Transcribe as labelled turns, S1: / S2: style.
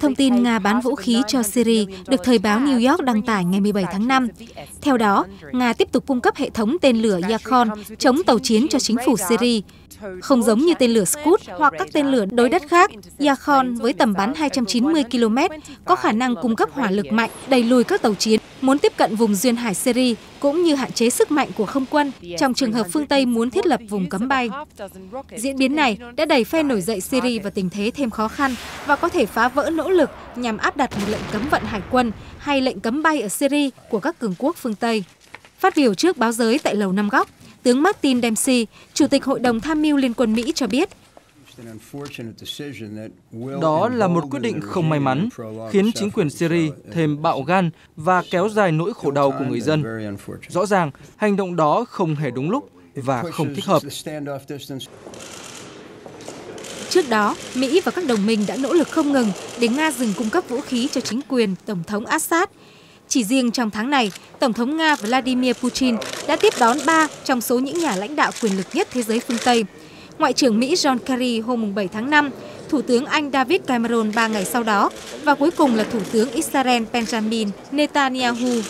S1: Thông tin Nga bán vũ khí cho Syria được thời báo New York đăng tải ngày 17 tháng 5. Theo đó, Nga tiếp tục cung cấp hệ thống tên lửa Yakon chống tàu chiến cho chính phủ Syria. Không giống như tên lửa Scud hoặc các tên lửa đối đất khác, Yakon với tầm bắn 290 km có khả năng cung cấp hỏa lực mạnh, đẩy lùi các tàu chiến muốn tiếp cận vùng duyên hải Syria cũng như hạn chế sức mạnh của không quân trong trường hợp phương Tây muốn thiết lập vùng cấm bay. Diễn biến này đã đẩy phe nổi dậy Syria vào tình thế thêm khó khăn và có thể phá vỡ nỗ lực nhằm áp đặt một lệnh cấm vận hải quân hay lệnh cấm bay ở Syria của các cường quốc phương Tây. Phát biểu trước báo giới tại Lầu Năm Góc, tướng Martin Dempsey, Chủ tịch Hội đồng Tham mưu Liên quân Mỹ cho biết
S2: đó là một quyết định không may mắn, khiến chính quyền Syria thêm bạo gan và kéo dài nỗi khổ đau của người dân. Rõ ràng, hành động đó không hề đúng lúc và không thích hợp.
S1: Trước đó, Mỹ và các đồng minh đã nỗ lực không ngừng để Nga dừng cung cấp vũ khí cho chính quyền Tổng thống Assad. Chỉ riêng trong tháng này, Tổng thống Nga Vladimir Putin đã tiếp đón ba trong số những nhà lãnh đạo quyền lực nhất thế giới phương Tây – Ngoại trưởng Mỹ John Kerry hôm 7 tháng 5, Thủ tướng Anh David Cameron 3 ngày sau đó và cuối cùng là Thủ tướng Israel Benjamin Netanyahu.